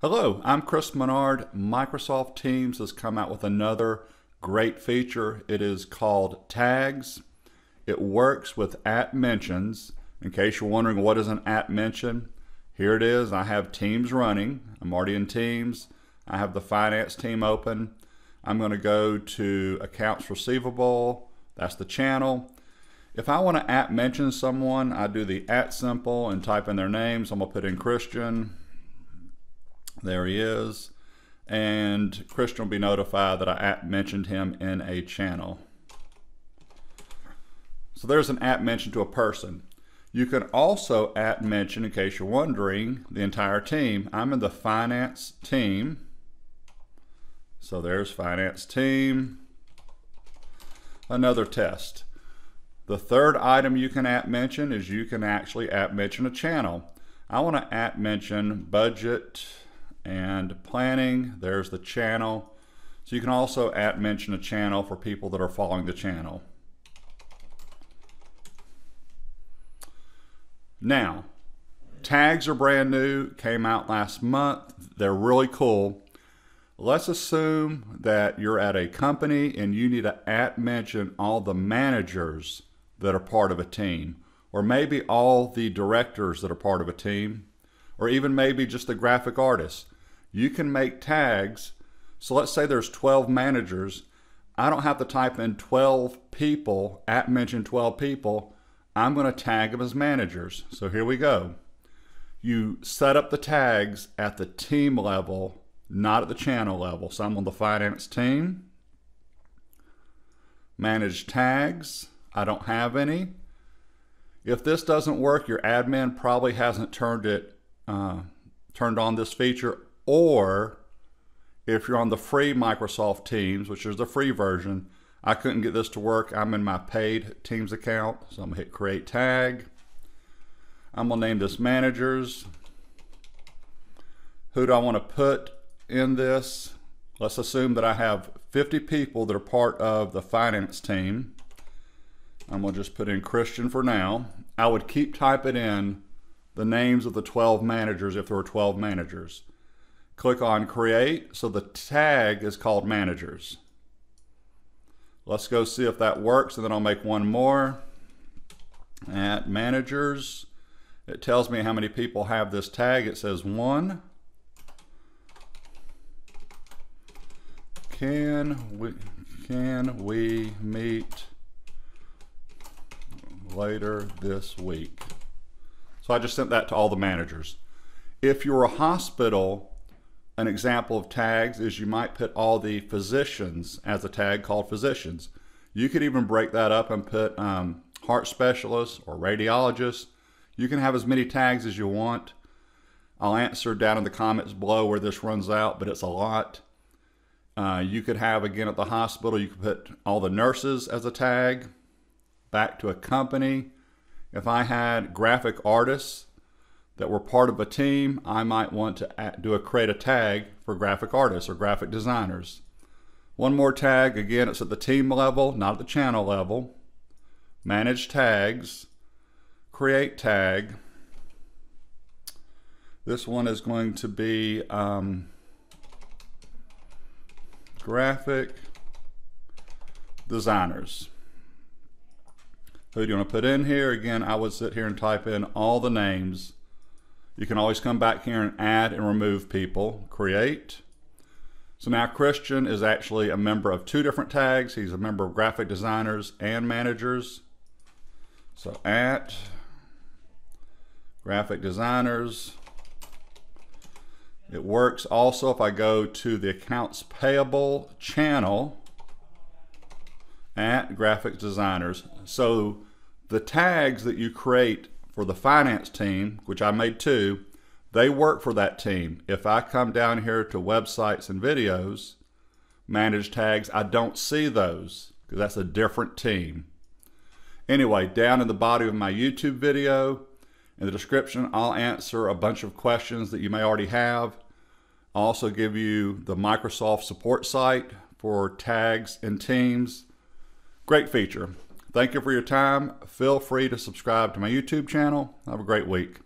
Hello, I'm Chris Menard. Microsoft Teams has come out with another great feature. It is called Tags. It works with at mentions. In case you're wondering what is an at mention, here it is. I have Teams running. I'm already in Teams. I have the finance team open. I'm going to go to accounts receivable. That's the channel. If I want to at mention someone, I do the at symbol and type in their names. I'm going to put in Christian. There he is. And Christian will be notified that I mentioned him in a channel. So there's an at mention to a person. You can also at mention, in case you're wondering, the entire team. I'm in the finance team. So there's finance team. Another test. The third item you can at mention is you can actually at mention a channel. I want to at mention budget and planning. There's the channel. So you can also at mention a channel for people that are following the channel. Now, tags are brand new, came out last month. They're really cool. Let's assume that you're at a company and you need to at mention all the managers that are part of a team, or maybe all the directors that are part of a team, or even maybe just the graphic artists you can make tags. So let's say there's 12 managers. I don't have to type in 12 people, at mention 12 people. I'm going to tag them as managers. So here we go. You set up the tags at the team level, not at the channel level. So I'm on the finance team. Manage tags. I don't have any. If this doesn't work, your admin probably hasn't turned it uh, turned on this feature or if you're on the free Microsoft Teams, which is the free version, I couldn't get this to work. I'm in my paid Teams account, so I'm gonna hit create tag. I'm gonna name this managers. Who do I wanna put in this? Let's assume that I have 50 people that are part of the finance team. I'm gonna just put in Christian for now. I would keep typing in the names of the 12 managers if there were 12 managers. Click on create. So the tag is called managers. Let's go see if that works and then I'll make one more. At managers, it tells me how many people have this tag. It says one. Can we, can we meet later this week? So I just sent that to all the managers. If you're a hospital an example of tags is you might put all the physicians as a tag called physicians. You could even break that up and put um, heart specialists or radiologists. You can have as many tags as you want. I'll answer down in the comments below where this runs out, but it's a lot. Uh, you could have, again, at the hospital, you could put all the nurses as a tag, back to a company. If I had graphic artists, that were part of a team, I might want to do a create a tag for graphic artists or graphic designers. One more tag, again, it's at the team level, not at the channel level. Manage tags, create tag. This one is going to be um, graphic designers. Who do you want to put in here? Again, I would sit here and type in all the names you can always come back here and add and remove people, create. So now Christian is actually a member of two different tags. He's a member of graphic designers and managers. So at graphic designers. It works also if I go to the accounts payable channel at graphic designers. So the tags that you create for the finance team, which I made two, they work for that team. If I come down here to websites and videos, manage tags, I don't see those because that's a different team. Anyway, down in the body of my YouTube video, in the description, I'll answer a bunch of questions that you may already have. I'll also give you the Microsoft support site for tags and teams. Great feature. Thank you for your time. Feel free to subscribe to my YouTube channel. Have a great week.